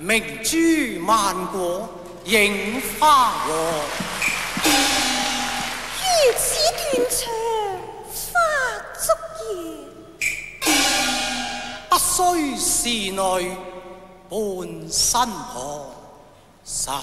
明珠万国映花王，月似断肠花烛夜，不须室内伴身旁，杀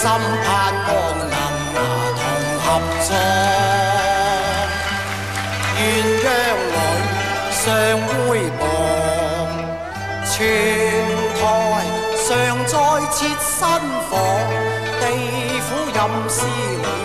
心盼望能拿同合作，鸳鸯侣相会望，全台上再设新房，地府任是女。